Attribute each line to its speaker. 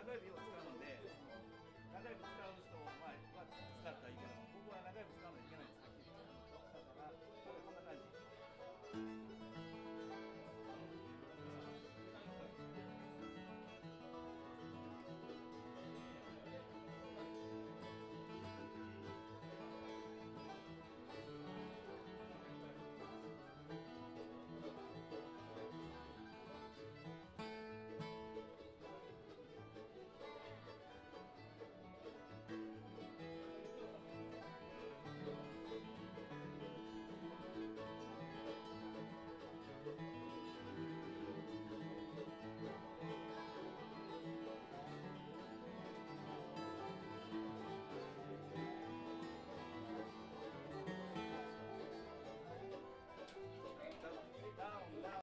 Speaker 1: 难怪比我。